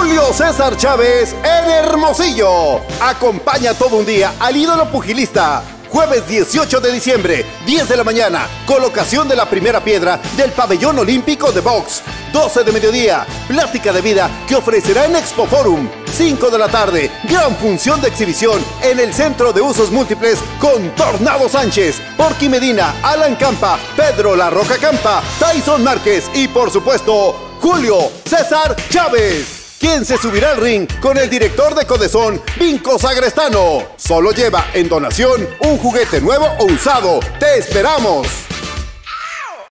Julio César Chávez en Hermosillo. Acompaña todo un día al ídolo pugilista. Jueves 18 de diciembre, 10 de la mañana, colocación de la primera piedra del pabellón olímpico de box. 12 de mediodía, plática de vida que ofrecerá en Expo Forum. 5 de la tarde, gran función de exhibición en el Centro de Usos Múltiples con Tornado Sánchez, Porky Medina, Alan Campa, Pedro La Roca Campa, Tyson Márquez y por supuesto, Julio César Chávez. ¿Quién se subirá al ring con el director de Codezón, Vinco Sagrestano? Solo lleva en donación un juguete nuevo o usado. ¡Te esperamos!